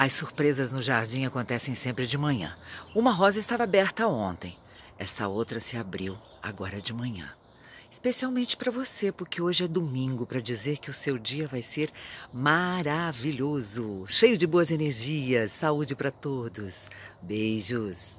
As surpresas no jardim acontecem sempre de manhã. Uma rosa estava aberta ontem. Esta outra se abriu agora de manhã. Especialmente para você, porque hoje é domingo para dizer que o seu dia vai ser maravilhoso, cheio de boas energias, saúde para todos. Beijos.